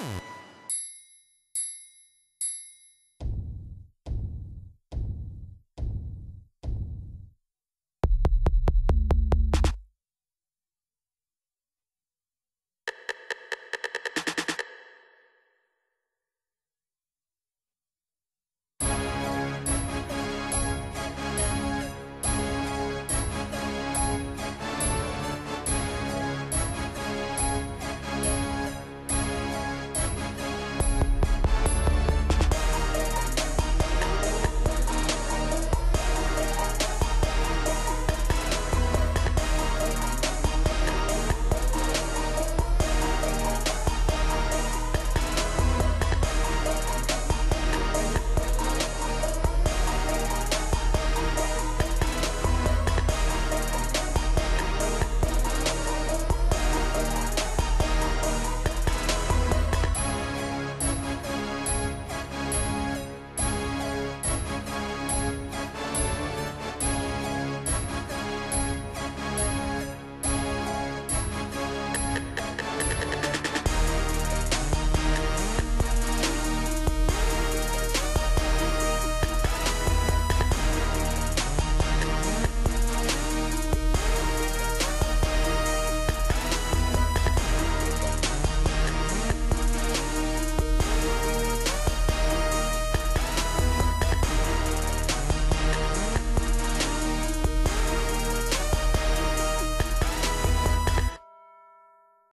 you